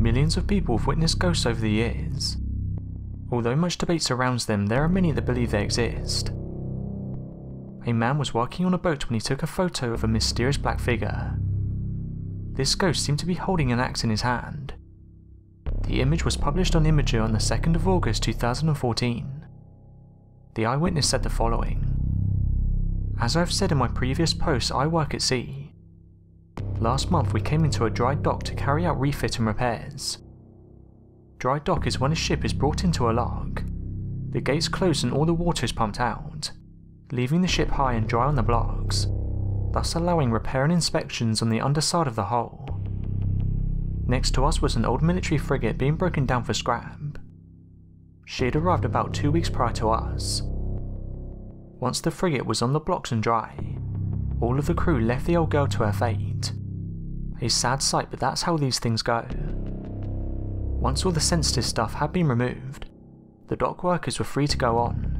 millions of people have witnessed ghosts over the years. Although much debate surrounds them, there are many that believe they exist. A man was working on a boat when he took a photo of a mysterious black figure. This ghost seemed to be holding an axe in his hand. The image was published on Imgur on the 2nd of August 2014. The eyewitness said the following. As I've said in my previous posts, I work at sea. Last month we came into a dry dock to carry out refit and repairs. Dry dock is when a ship is brought into a lock. The gates close and all the water is pumped out, leaving the ship high and dry on the blocks, thus allowing repair and inspections on the underside of the hull. Next to us was an old military frigate being broken down for scrap. She had arrived about two weeks prior to us. Once the frigate was on the blocks and dry, all of the crew left the old girl to her fate. A sad sight, but that's how these things go. Once all the sensitive stuff had been removed, the dock workers were free to go on.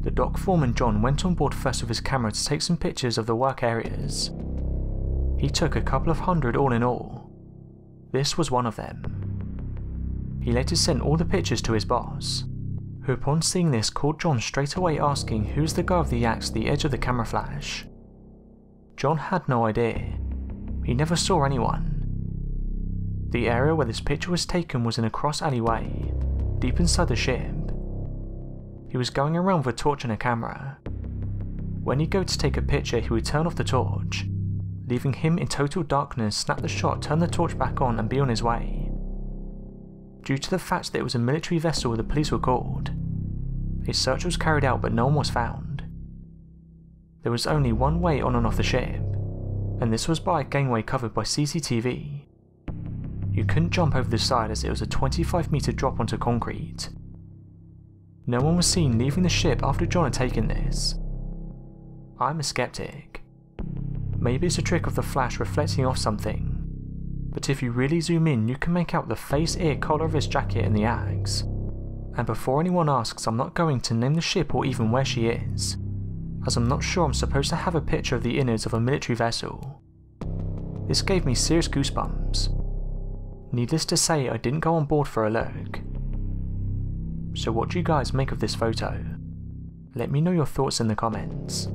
The dock foreman John went on board first with his camera to take some pictures of the work areas. He took a couple of hundred all in all. This was one of them. He later sent all the pictures to his boss, who upon seeing this called John straight away asking who's the guy with the axe at the edge of the camera flash. John had no idea. He never saw anyone. The area where this picture was taken was in a cross alleyway, deep inside the ship. He was going around with a torch and a camera. When he'd go to take a picture, he would turn off the torch, leaving him in total darkness, snap the shot, turn the torch back on, and be on his way. Due to the fact that it was a military vessel, the police were called. A search was carried out, but no one was found. There was only one way on and off the ship, and this was by a gangway covered by CCTV. You couldn't jump over the side as it was a 25 metre drop onto concrete. No one was seen leaving the ship after John had taken this. I'm a skeptic. Maybe it's a trick of the flash reflecting off something, but if you really zoom in you can make out the face, ear, collar of his jacket and the axe. And before anyone asks I'm not going to name the ship or even where she is, as I'm not sure I'm supposed to have a picture of the innards of a military vessel. This gave me serious goosebumps. Needless to say, I didn't go on board for a look. So what do you guys make of this photo? Let me know your thoughts in the comments.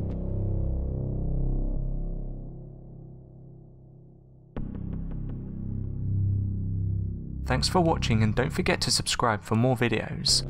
Thanks for watching and don't forget to subscribe for more videos.